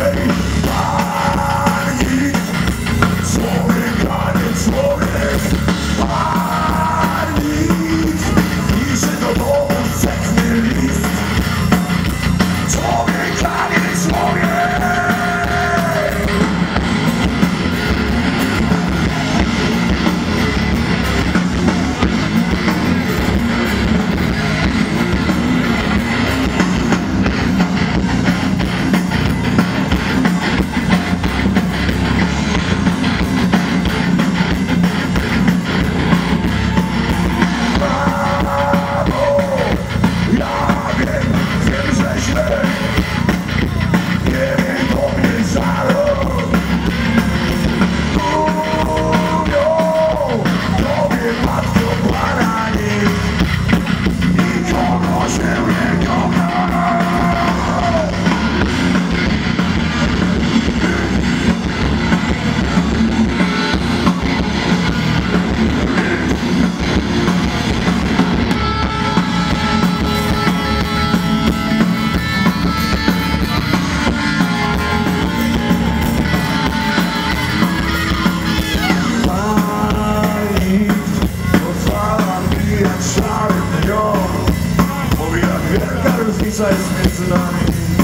Save 杀人 seismic tsunami